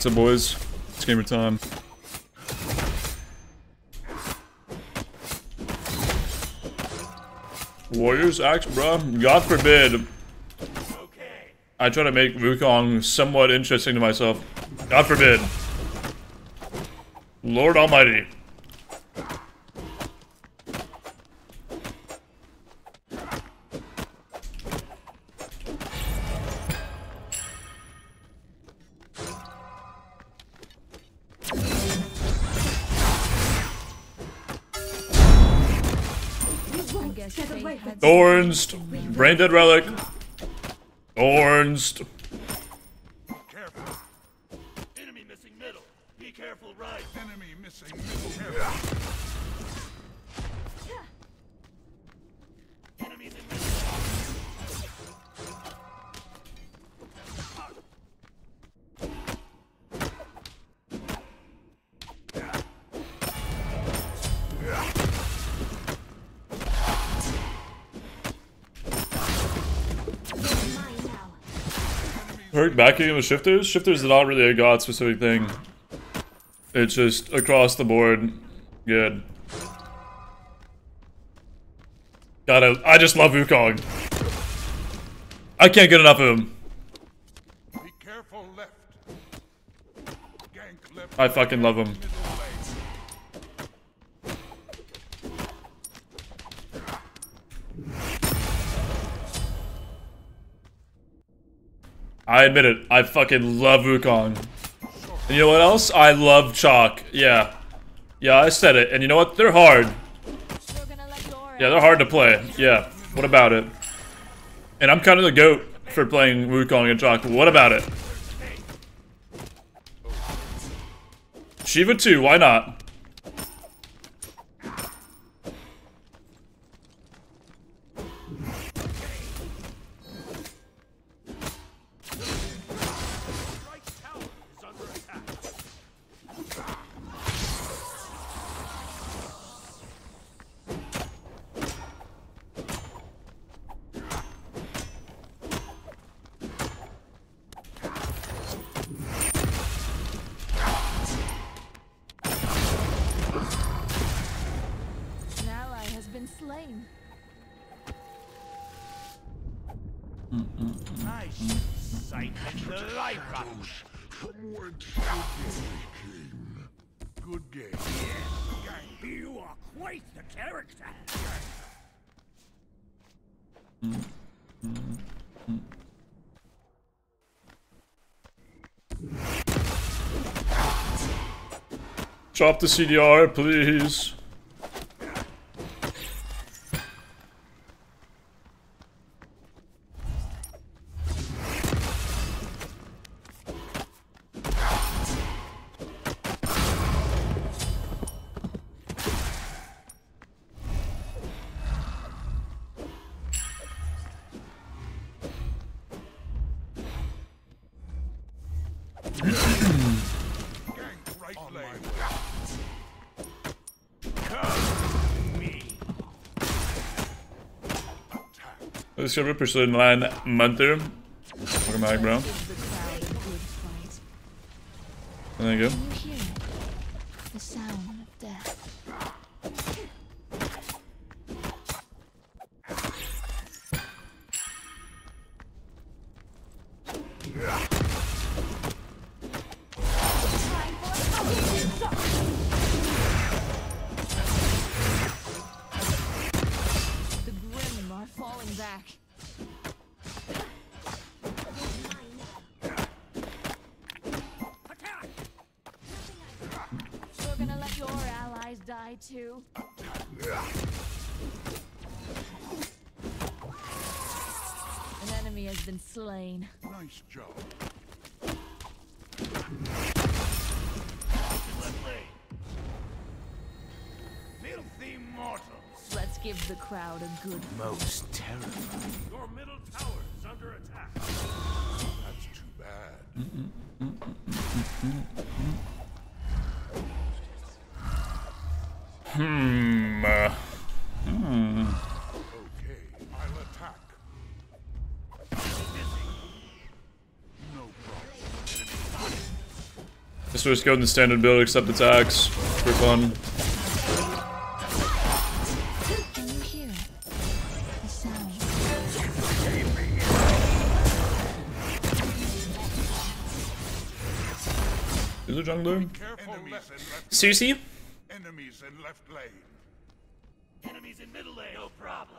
So boys, it's gamer time. Warriors axe, bro. God forbid. I try to make Wukong somewhat interesting to myself. God forbid. Lord Almighty. Thorns. Brain dead relic. Thorns. Enemy missing middle. Be careful right. Enemy missing middle. Careful. Hurt backing with shifters? Shifters are not really a god specific thing. It's just across the board. Good. Gotta I just love Wukong. I can't get enough of him. Be careful left. Gank left. I fucking love him. I admit it. I fucking love Wukong. And you know what else? I love Chaac. Yeah. Yeah, I said it. And you know what? They're hard. Yeah, they're hard to play. Yeah. What about it? And I'm kind of the goat for playing Wukong and Chaac. What about it? Shiva 2, why not? Sight and the life out. Good game. Gank. You are quite the character. Chop the CDR, please. Ripper in line Munter. Welcome back, bro. There you go. Allies die too. An enemy has been slain. Nice job. Left lane. Filthy mortals. Let's give the crowd a good Most terrifying. Your middle tower is under attack. That's too bad. Hmm. uh, Okay, I'll attack. No problem. This was go in the standard build except attacks for fun. Can you hear it? The sound. Is a jungler? Careful Enemies in left. Lane. Enemies in middle lane, no problem.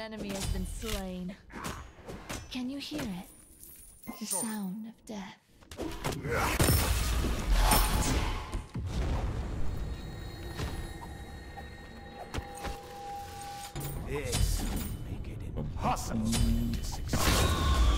Enemy has been slain. Can you hear it? The sound of death. This will make it impossible to succeed.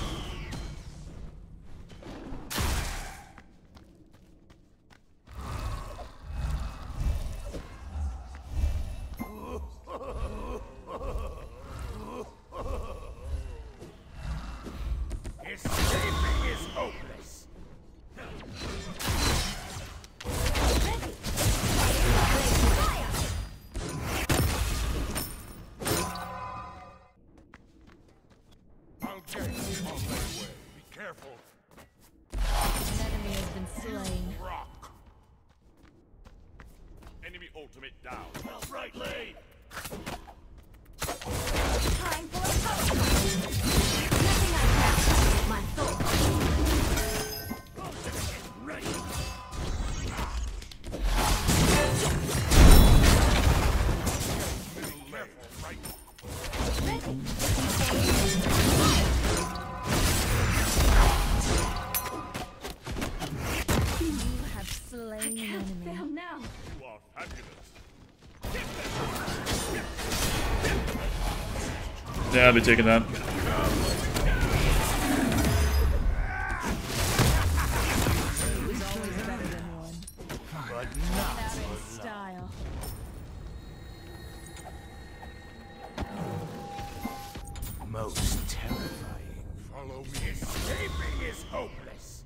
Hopeless.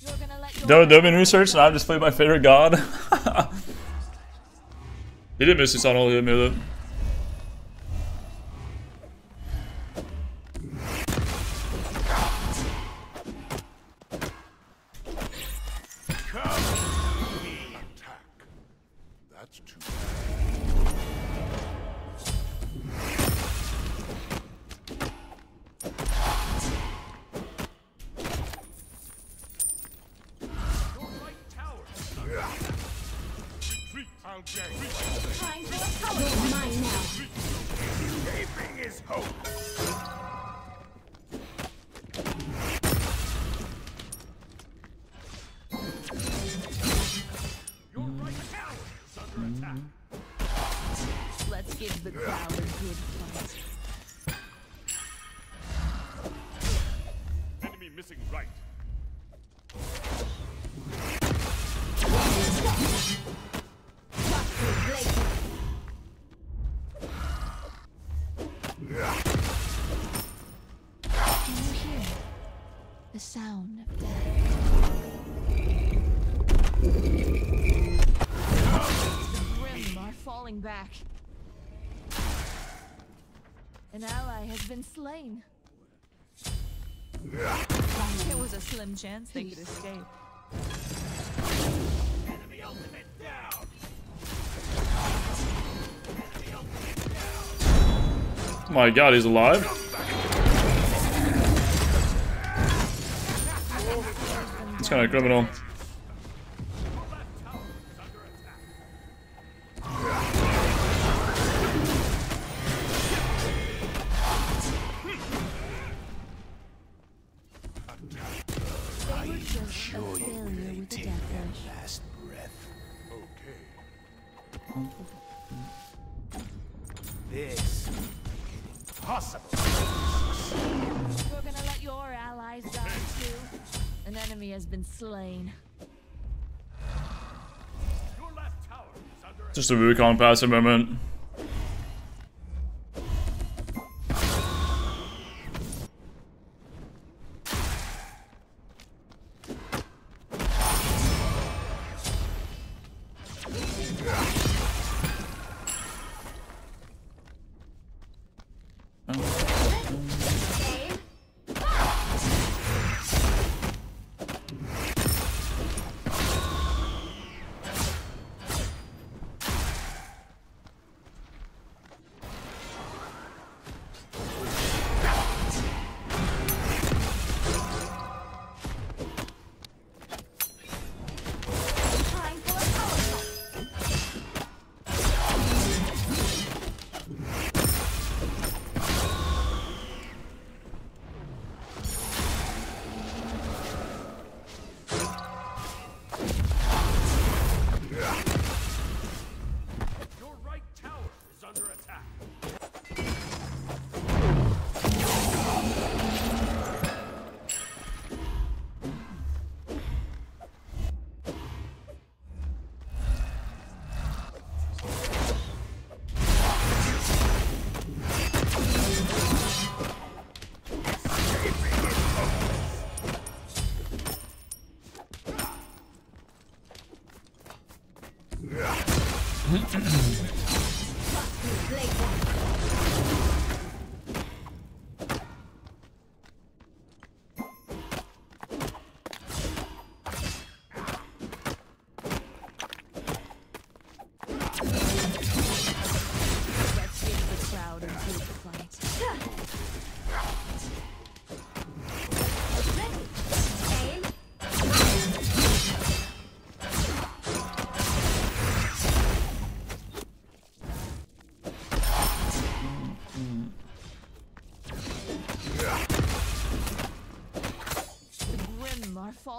You're gonna let your No domain research, and I've just played my favorite god. he didn't miss this on all, he back. An ally has been slain. It was a slim chance they could escape. Enemy ultimate down! My god, he's alive? It's kind of criminal. Just a Wukong the moment.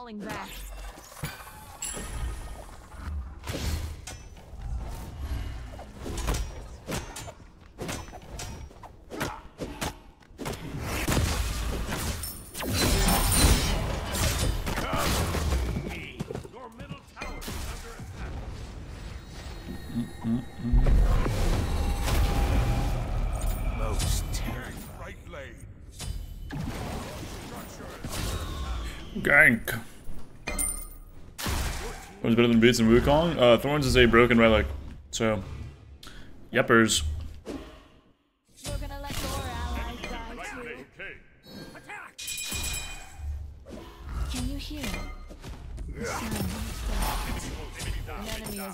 falling back. Better than Boots and Wukong? Uh, Thorns is a broken relic. So, yuppers.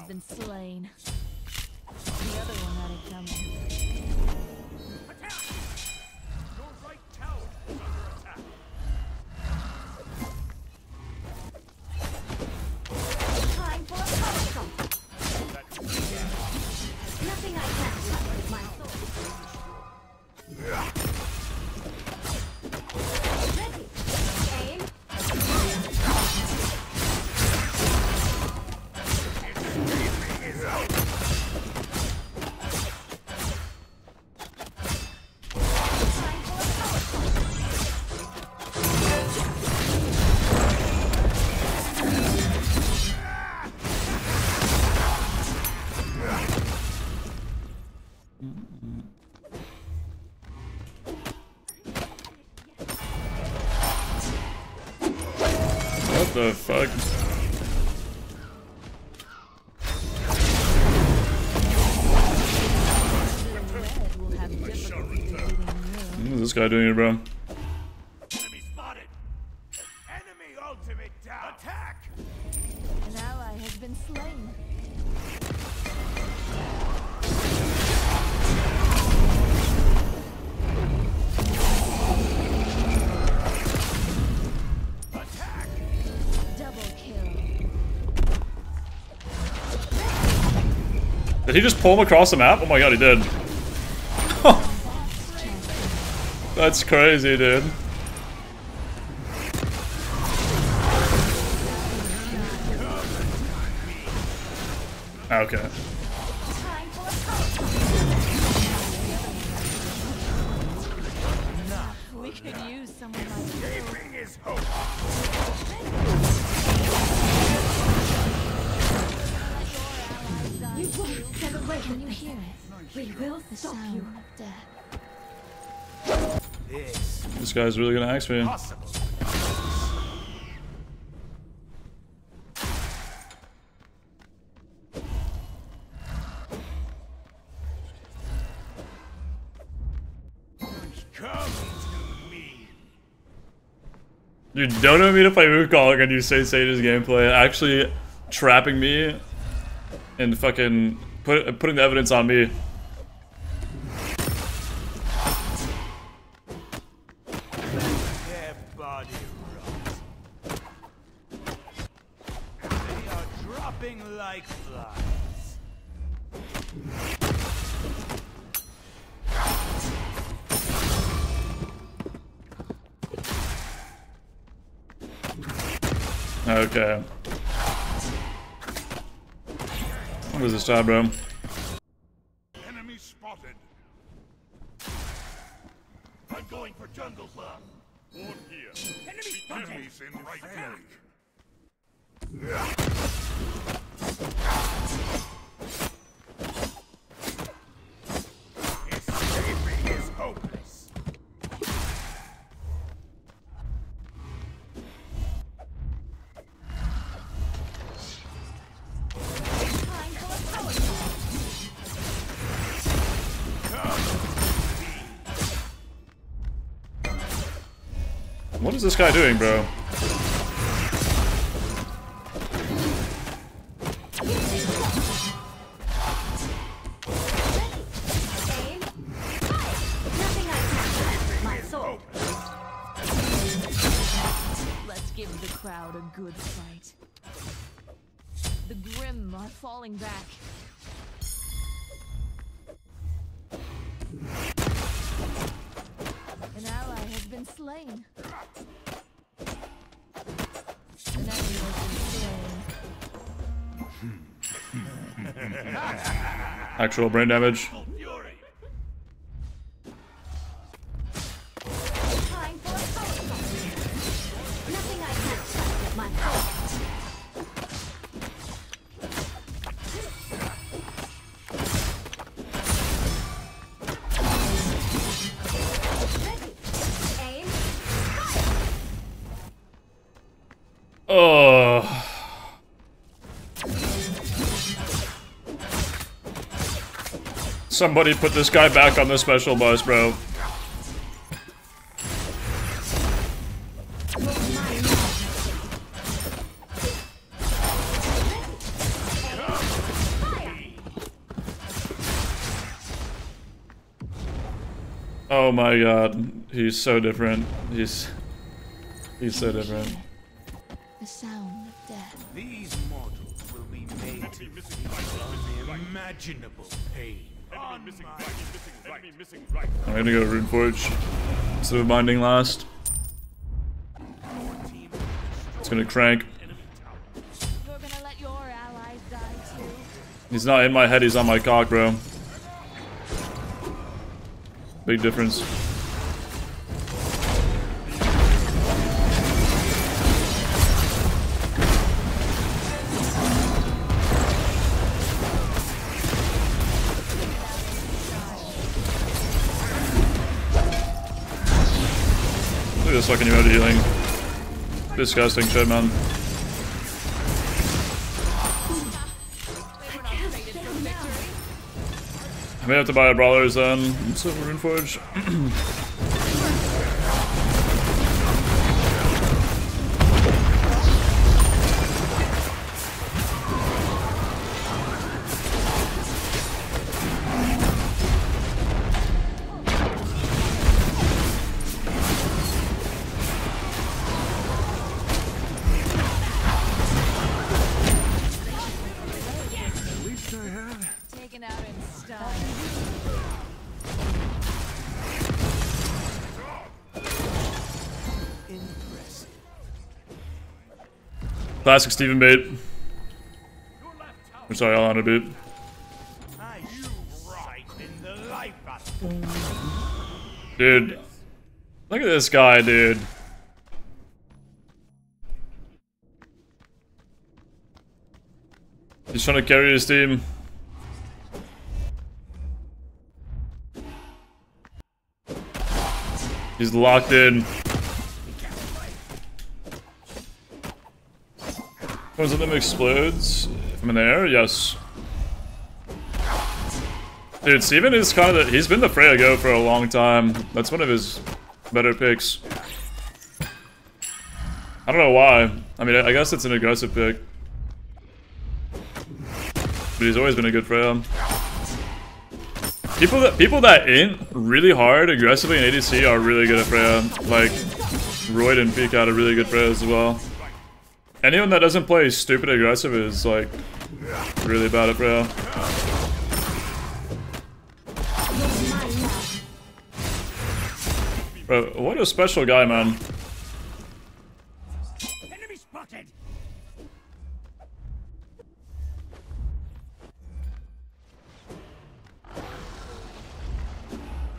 Been slain. The other one had it coming. the fuck? What is this guy doing here, bro? Did he just pull him across the map? Oh my god, he did. That's crazy, dude. Okay. Guy's really gonna axe me. possible. You don't want me to play Wukong and you say Sage's gameplay, actually trapping me and fucking put, putting the evidence on me. Okay. What is this job, bro? What is this guy doing, bro? Actual brain damage. Somebody put this guy back on the special bus, bro. Oh my god, he's so different. He's he's so different. The sound of death. These mortals will be made to feel unimaginable pain. On my I'm gonna go Rune Forge instead of Binding last. It's gonna crank. Gonna let your allies die too. He's not in my head, he's on my cock, bro. Big difference. This fucking emote healing. Disgusting shit, man. I may have to buy a Brawler's then. Silver Rune Classic Steven bait. I'm sorry, in the life of Dude. Look at this guy, dude. He's trying to carry his team. He's locked in. One of them explodes. In the air, yes. Dude, Steven is kind of the, he's been the Freya go for a long time. That's one of his better picks. I don't know why. I mean, I, guess it's an aggressive pick. But he's always been a good Freya. People that people that int really hard aggressively in ADC are really good at Freya. Like Royd and Peek out are really good Freya as well. Anyone that doesn't play stupid aggressive is like really bad at Freya. Bro, what a special guy, man. enemy spotted?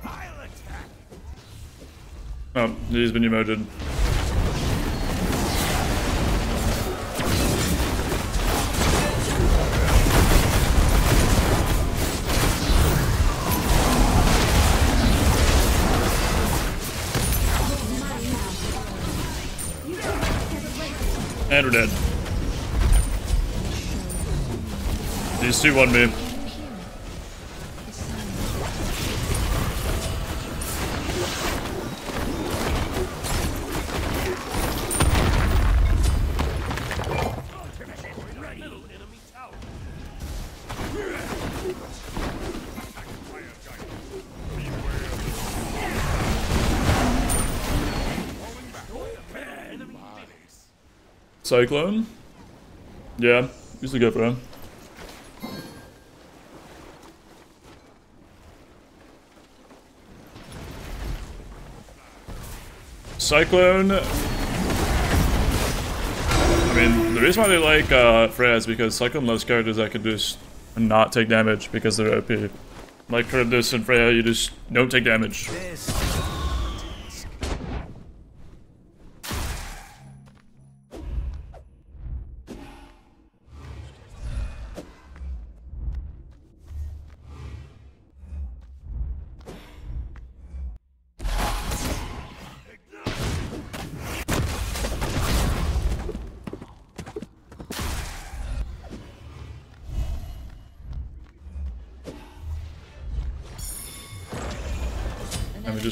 I'll attack. Oh, he's been emoted. And we're dead. These two won me. Cyclone? Yeah, he's a good for him. Cyclone. I mean, the reason why they like uh, Freya is because Cyclone loves characters that can just not take damage because they're OP. Like Charybdis and Freya, you just don't take damage. This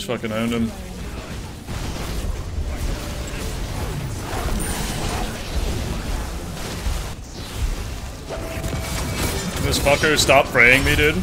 just fucking owned him. This fucker stop praying me, dude.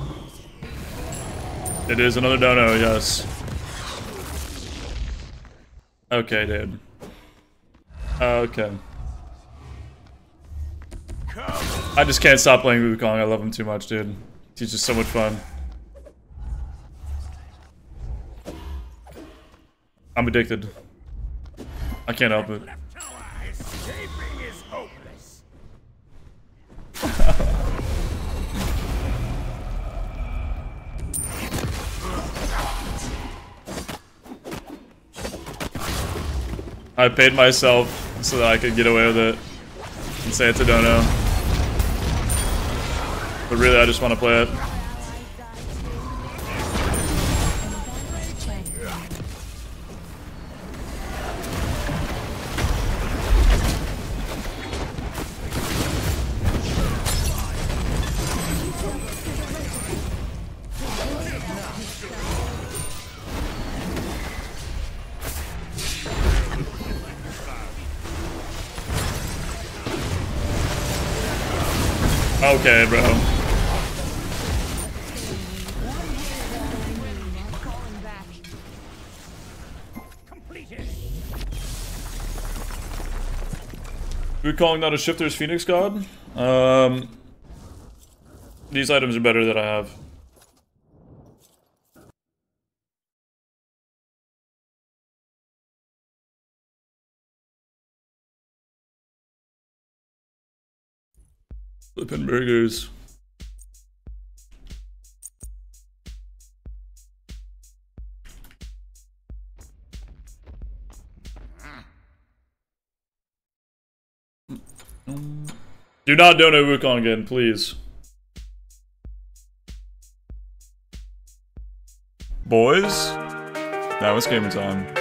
It is another dono, yes. Okay, dude. Okay. I just can't stop playing Wukong. I love him too much, dude. He's just so much fun. I'm addicted. I can't help it. I paid myself so that I could get away with it and say it's a dono. But really, I just want to play it. Okay, bro. We're calling that a Shifter's Phoenix God? Um, these items are better that I have. Flippin' burgers. Do not donate Wukong again, please. Boys, that was gaming time.